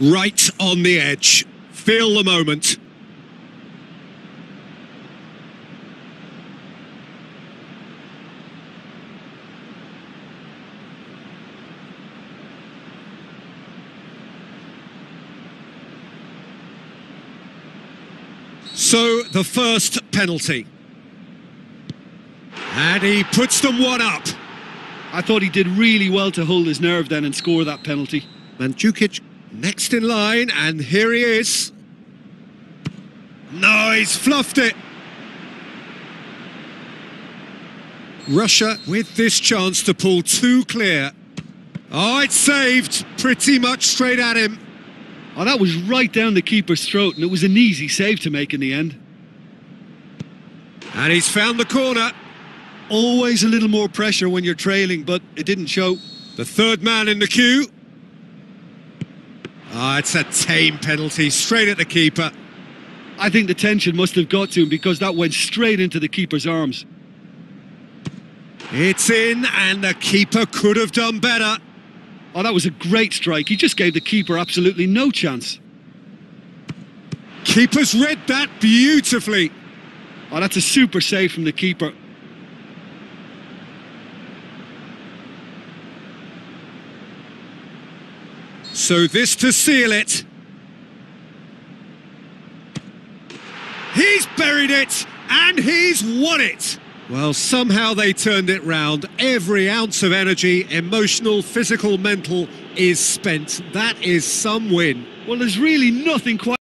Right on the edge. Feel the moment. So, the first penalty. And he puts them one up. I thought he did really well to hold his nerve then and score that penalty. Mandzukic next in line, and here he is. No, he's fluffed it. Russia with this chance to pull two clear. Oh, it's saved pretty much straight at him. Oh, that was right down the keeper's throat, and it was an easy save to make in the end. And he's found the corner. Always a little more pressure when you're trailing, but it didn't show. The third man in the queue. Ah, oh, it's a tame penalty, straight at the keeper. I think the tension must have got to him because that went straight into the keeper's arms. It's in, and the keeper could have done better. Oh, that was a great strike. He just gave the keeper absolutely no chance. Keeper's read that beautifully. Oh, that's a super save from the keeper. So this to seal it. He's buried it, and he's won it. Well, somehow they turned it round. Every ounce of energy, emotional, physical, mental, is spent. That is some win. Well, there's really nothing quite...